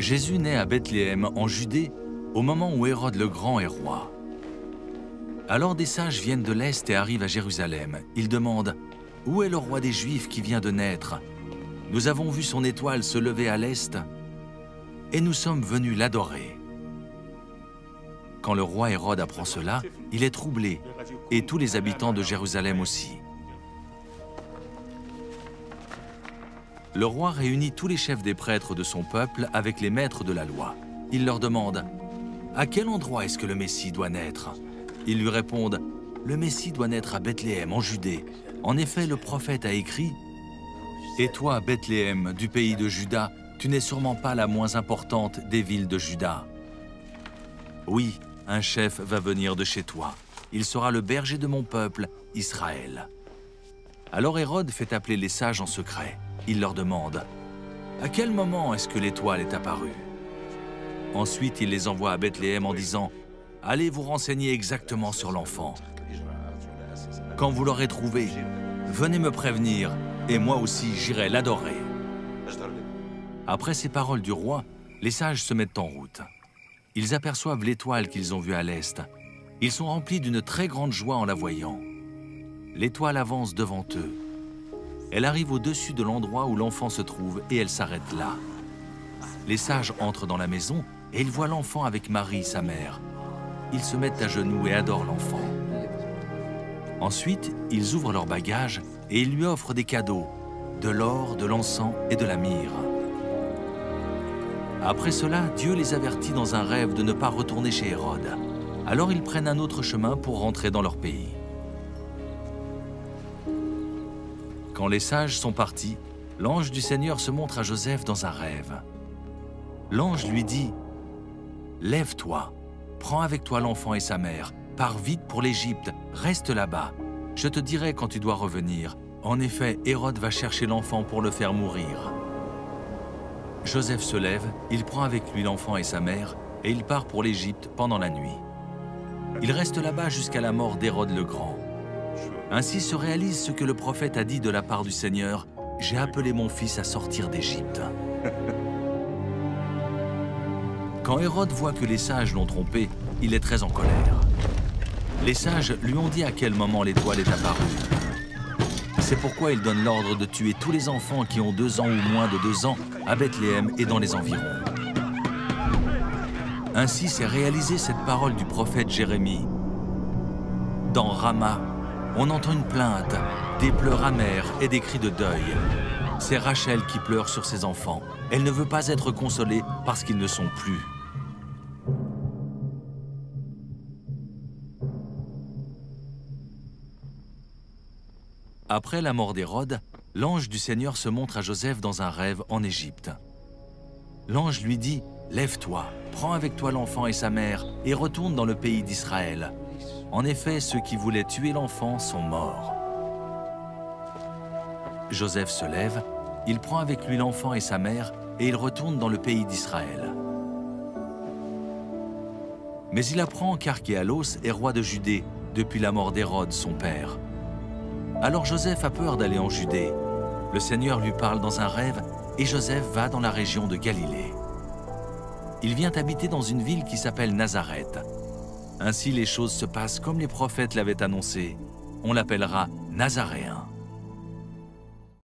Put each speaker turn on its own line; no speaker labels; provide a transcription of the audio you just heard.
Jésus naît à Bethléem, en Judée, au moment où Hérode le Grand est roi. Alors des sages viennent de l'Est et arrivent à Jérusalem. Ils demandent « Où est le roi des Juifs qui vient de naître? Nous avons vu son étoile se lever à l'Est et nous sommes venus l'adorer. » Quand le roi Hérode apprend cela, il est troublé, et tous les habitants de Jérusalem aussi. Le roi réunit tous les chefs des prêtres de son peuple avec les maîtres de la loi. Il leur demande « À quel endroit est-ce que le Messie doit naître ?» Ils lui répondent « Le Messie doit naître à Bethléem, en Judée. En effet, le prophète a écrit « Et toi, Bethléem, du pays de Juda, tu n'es sûrement pas la moins importante des villes de Juda. Oui, un chef va venir de chez toi. Il sera le berger de mon peuple, Israël. » Alors Hérode fait appeler les sages en secret il leur demande « À quel moment est-ce que l'étoile est apparue ?» Ensuite, il les envoie à Bethléem en disant « Allez vous renseigner exactement sur l'enfant. Quand vous l'aurez trouvé, venez me prévenir, et moi aussi j'irai l'adorer. » Après ces paroles du roi, les sages se mettent en route. Ils aperçoivent l'étoile qu'ils ont vue à l'est. Ils sont remplis d'une très grande joie en la voyant. L'étoile avance devant eux. Elle arrive au-dessus de l'endroit où l'enfant se trouve et elle s'arrête là. Les sages entrent dans la maison et ils voient l'enfant avec Marie, sa mère. Ils se mettent à genoux et adorent l'enfant. Ensuite, ils ouvrent leurs bagages et ils lui offrent des cadeaux, de l'or, de l'encens et de la myrrhe. Après cela, Dieu les avertit dans un rêve de ne pas retourner chez Hérode. Alors ils prennent un autre chemin pour rentrer dans leur pays. Quand les sages sont partis, l'ange du Seigneur se montre à Joseph dans un rêve. L'ange lui dit « Lève-toi, prends avec toi l'enfant et sa mère, pars vite pour l'Égypte, reste là-bas. Je te dirai quand tu dois revenir. En effet, Hérode va chercher l'enfant pour le faire mourir. » Joseph se lève, il prend avec lui l'enfant et sa mère, et il part pour l'Égypte pendant la nuit. Il reste là-bas jusqu'à la mort d'Hérode le Grand. Ainsi se réalise ce que le prophète a dit de la part du Seigneur, « J'ai appelé mon fils à sortir d'Égypte. » Quand Hérode voit que les sages l'ont trompé, il est très en colère. Les sages lui ont dit à quel moment l'étoile est apparue. C'est pourquoi il donne l'ordre de tuer tous les enfants qui ont deux ans ou moins de deux ans à Bethléem et dans les environs. Ainsi s'est réalisée cette parole du prophète Jérémie. Dans Rama, on entend une plainte, des pleurs amers et des cris de deuil. C'est Rachel qui pleure sur ses enfants. Elle ne veut pas être consolée parce qu'ils ne sont plus. Après la mort d'Hérode, l'ange du Seigneur se montre à Joseph dans un rêve en Égypte. L'ange lui dit « Lève-toi, prends avec toi l'enfant et sa mère et retourne dans le pays d'Israël. En effet, ceux qui voulaient tuer l'enfant sont morts. Joseph se lève, il prend avec lui l'enfant et sa mère et il retourne dans le pays d'Israël. Mais il apprend qu'Archéalos est roi de Judée depuis la mort d'Hérode, son père. Alors Joseph a peur d'aller en Judée. Le Seigneur lui parle dans un rêve et Joseph va dans la région de Galilée. Il vient habiter dans une ville qui s'appelle Nazareth, ainsi les choses se passent comme les prophètes l'avaient annoncé. On l'appellera Nazaréen.